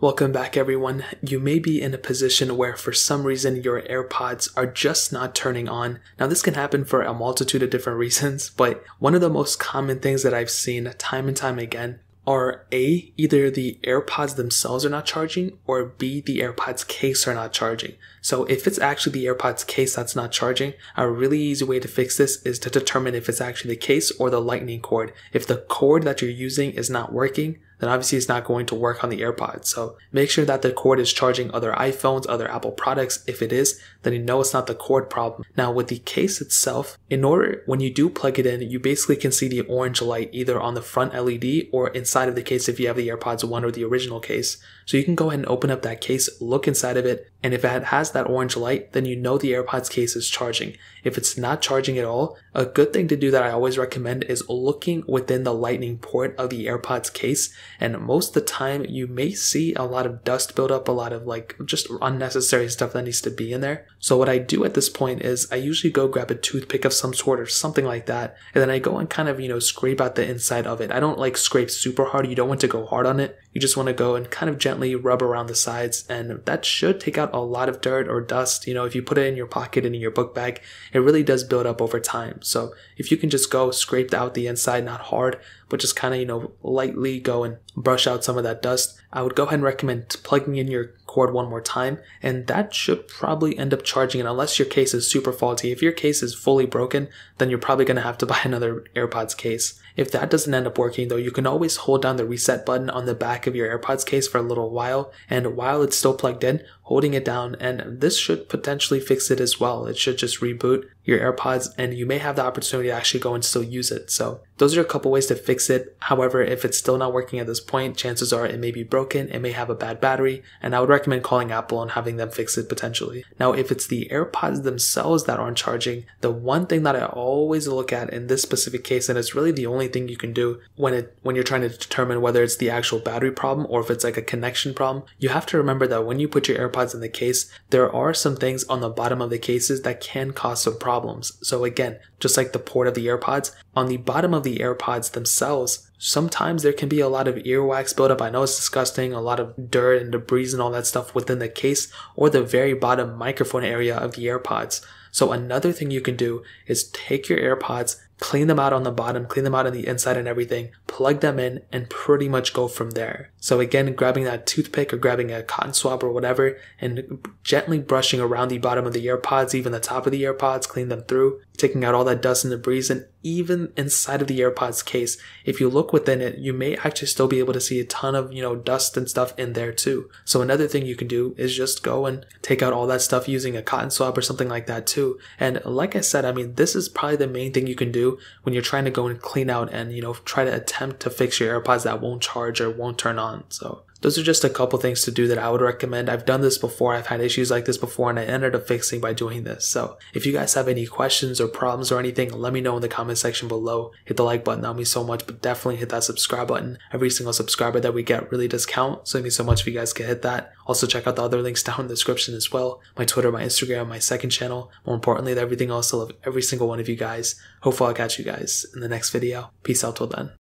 Welcome back, everyone. You may be in a position where, for some reason, your AirPods are just not turning on. Now, this can happen for a multitude of different reasons, but one of the most common things that I've seen time and time again are A, either the AirPods themselves are not charging, or B, the AirPods case are not charging. So if it's actually the AirPods case that's not charging, a really easy way to fix this is to determine if it's actually the case or the lightning cord. If the cord that you're using is not working, then obviously it's not going to work on the AirPods. So make sure that the cord is charging other iPhones, other Apple products. If it is, then you know it's not the cord problem. Now with the case itself, in order, when you do plug it in, you basically can see the orange light either on the front LED or inside of the case if you have the AirPods 1 or the original case. So you can go ahead and open up that case, look inside of it, and if it has that orange light, then you know the AirPods case is charging. If it's not charging at all, a good thing to do that I always recommend is looking within the lightning port of the AirPods case. And most of the time, you may see a lot of dust build up, a lot of like just unnecessary stuff that needs to be in there. So what I do at this point is I usually go grab a toothpick of some sort or something like that. And then I go and kind of, you know, scrape out the inside of it. I don't like scrape super hard. You don't want to go hard on it. You just want to go and kind of gently rub around the sides and that should take out a lot of dirt or dust. You know, if you put it in your pocket and in your book bag, it really does build up over time. So if you can just go scrape out the inside, not hard, but just kind of, you know, lightly go and brush out some of that dust, I would go ahead and recommend plugging in your cord one more time, and that should probably end up charging it unless your case is super faulty. If your case is fully broken, then you're probably going to have to buy another AirPods case. If that doesn't end up working though, you can always hold down the reset button on the back of your AirPods case for a little while, and while it's still plugged in, holding it down, and this should potentially fix it as well. It should just reboot your AirPods, and you may have the opportunity to actually go and still use it. So those are a couple ways to fix it. However, if it's still not working at this point, chances are it may be broken, it may have a bad battery, and I would recommend calling Apple and having them fix it potentially. Now, if it's the AirPods themselves that aren't charging, the one thing that I always look at in this specific case, and it's really the only thing you can do when it when you're trying to determine whether it's the actual battery problem or if it's like a connection problem, you have to remember that when you put your AirPods in the case, there are some things on the bottom of the cases that can cause some problems. So again, just like the port of the AirPods, on the bottom of the AirPods themselves, sometimes there can be a lot of earwax buildup. I know it's disgusting, a lot of dirt and debris and all that stuff within the case or the very bottom microphone area of the AirPods. So another thing you can do is take your AirPods, clean them out on the bottom, clean them out on the inside and everything, plug them in, and pretty much go from there. So again, grabbing that toothpick or grabbing a cotton swab or whatever, and gently brushing around the bottom of the AirPods, even the top of the AirPods, clean them through, taking out all that dust and debris, and even inside of the AirPods case, if you look within it, you may actually still be able to see a ton of, you know, dust and stuff in there too. So another thing you can do is just go and take out all that stuff using a cotton swab or something like that too. And like I said, I mean, this is probably the main thing you can do when you're trying to go and clean out and, you know, try to attempt to fix your AirPods that won't charge or won't turn on. So those are just a couple things to do that I would recommend. I've done this before. I've had issues like this before and I ended up fixing by doing this. So if you guys have any questions or problems or anything, let me know in the comment section below. Hit the like button. That mean so much, but definitely hit that subscribe button. Every single subscriber that we get really does count. So it means so much if you guys can hit that. Also check out the other links down in the description as well. My Twitter, my Instagram, my second channel. More importantly, everything else. I love every single one of you guys. Hopefully I'll catch you guys in the next video. Peace out till then.